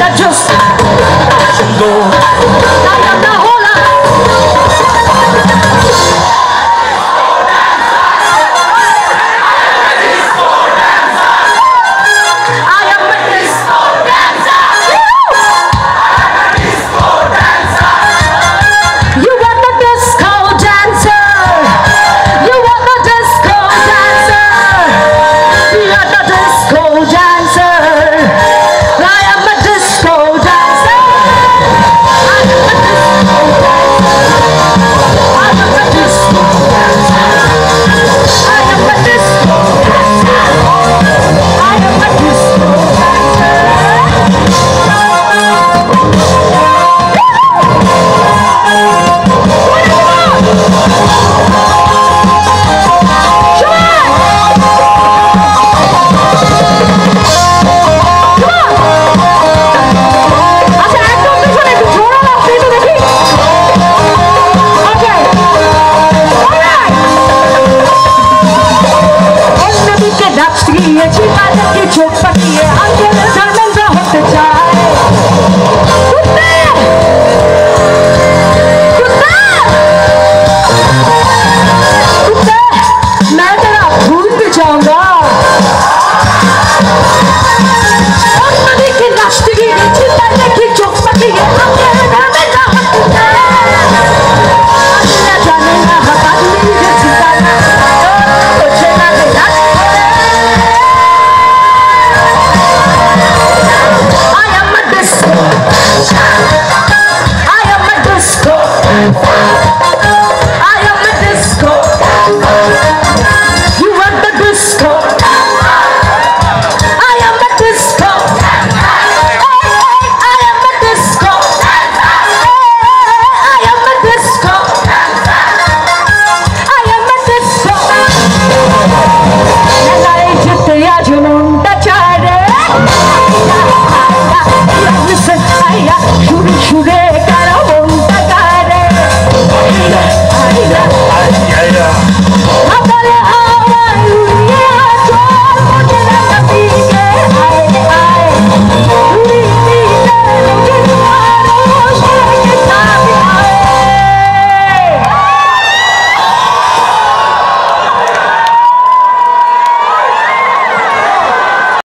Am Check